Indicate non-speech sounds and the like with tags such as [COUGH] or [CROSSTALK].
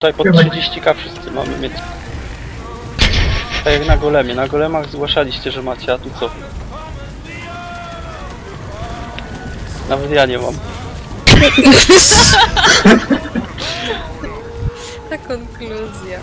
Tutaj pod 30k wszyscy mamy mieć. Tak jak na golemie. Na golemach zgłaszaliście, że macie, a tu co? Nawet ja nie mam. [LAUGHS] Ta konkluzja.